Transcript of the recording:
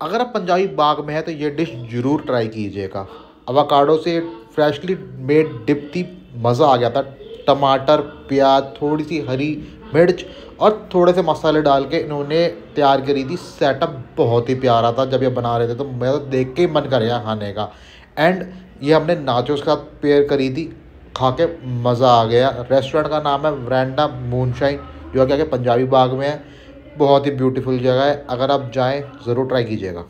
अगर आप पंजाबी बाग में है तो ये डिश ज़रूर ट्राई कीजिएगा। अवाकाडो से फ्रेशली मेड डिप थी मज़ा आ गया था टमाटर, प्याज थोड़ी सी हरी मिर्च और थोड़े से मसाले डाल के इन्होंने तैयार करी थी। सेटअप बहुत ही प्यारा था। जब ये बना रहे थे तो मैं तो देख के ही मन कर गया खाने का। एंड ये हमने नाचोस के साथ पेयर करी थी। खा के मज़ा आ गया। रेस्टोरेंट का नाम है वरेंडा मूनशाइन जो क्या पंजाबी बाग में है। बहुत ही ब्यूटीफुल जगह है। अगर आप जाएँ ज़रूर ट्राई कीजिएगा।